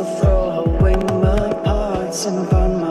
could throw away my parts and burn my